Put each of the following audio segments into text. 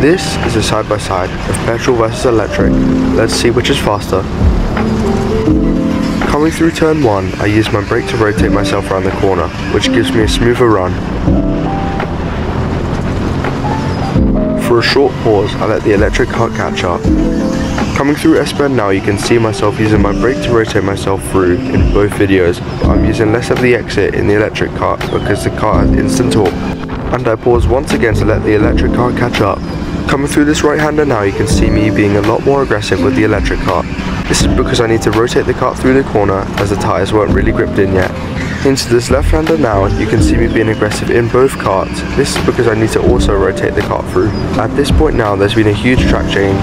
This is a side-by-side -side of petrol versus electric. Let's see which is faster. Coming through turn 1, I use my brake to rotate myself around the corner, which gives me a smoother run. For a short pause, I let the electric car catch up. Coming through S-bend now, you can see myself using my brake to rotate myself through in both videos, but I'm using less of the exit in the electric car because the car has instant torque. And I pause once again to let the electric car catch up. Coming through this right-hander now, you can see me being a lot more aggressive with the electric car. This is because I need to rotate the kart through the corner as the tyres weren't really gripped in yet. Into this left-hander now, you can see me being aggressive in both karts. This is because I need to also rotate the kart through. At this point now, there's been a huge track change.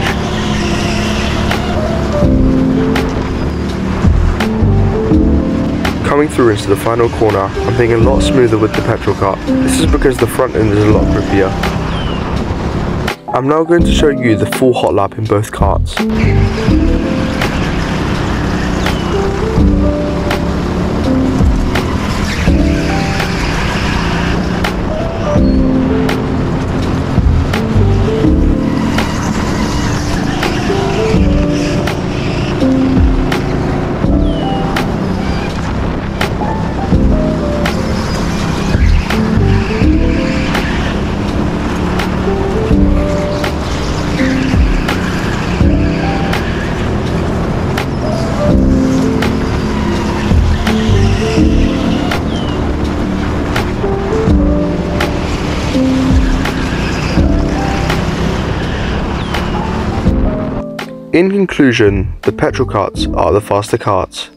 Coming through into the final corner, I'm being a lot smoother with the petrol kart. This is because the front end is a lot grippier. I'm now going to show you the full hot lap in both karts. In conclusion, the petrol karts are the faster karts.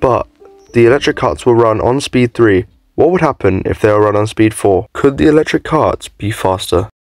But the electric karts will run on speed 3. What would happen if they were run on speed 4? Could the electric karts be faster?